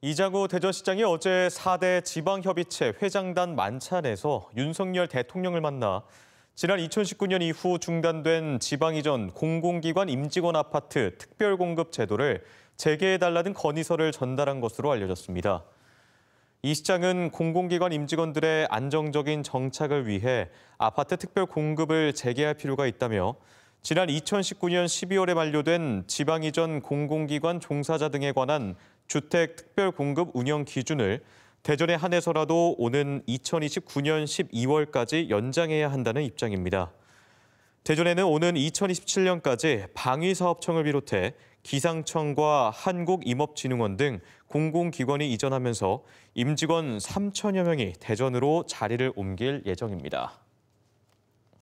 이장우 대전시장이 어제 4대 지방협의체 회장단 만찬에서 윤석열 대통령을 만나 지난 2019년 이후 중단된 지방 이전 공공기관 임직원 아파트 특별공급 제도를 재개해달라는 건의서를 전달한 것으로 알려졌습니다. 이 시장은 공공기관 임직원들의 안정적인 정착을 위해 아파트 특별 공급을 재개할 필요가 있다며 지난 2019년 12월에 만료된 지방 이전 공공기관 종사자 등에 관한 주택 특별 공급 운영 기준을 대전에 한해서라도 오는 2029년 12월까지 연장해야 한다는 입장입니다. 대전에는 오는 2027년까지 방위사업청을 비롯해 기상청과 한국임업진흥원 등 공공기관이 이전하면서 임직원 3천여 명이 대전으로 자리를 옮길 예정입니다.